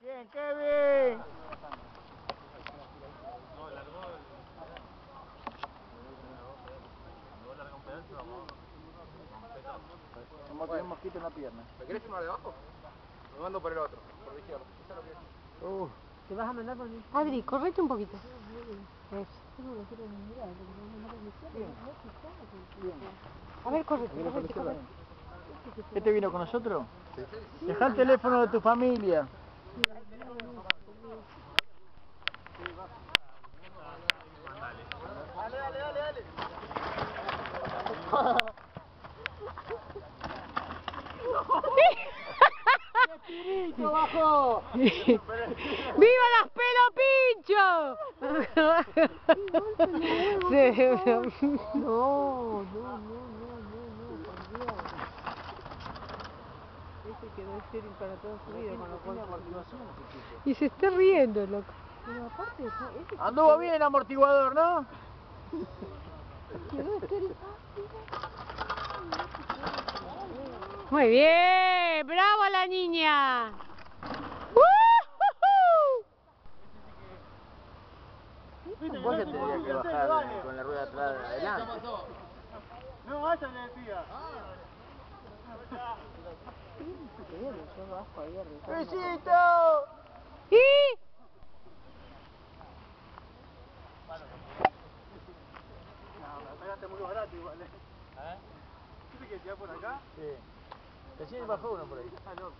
Bien, Kevin. Vamos a tener un mosquito en la pierna. ¿Me querés firmar de abajo? Me mando por el otro, por lo que Uh, ¿Te vas a mandar por mí? Adri, correte un poquito. Eso. A ver, correte, ¿Vino por la correte, correte. ¿Este vino con nosotros? Deja el teléfono de tu familia. ¡Viva las pelopinchos! No, no, no, no, no, no, quedó estéril para toda su vida con lo cual y se está riendo, loco. Pero aparte, ese Anduvo bien el amortiguador, ¿no? quedó estéril. Muy bien, bravo la niña. ¡Woo! Vos ya tendrías que bajar con la rueda atrás adelante. No, vaya le decía. Ahí arriba. ¡Besito! Y No, me pegaste muy barato igual. ¿Eh? ¿Tú te quieres tirar por acá? Sí. Recién bajó uno por ahí. Está loco.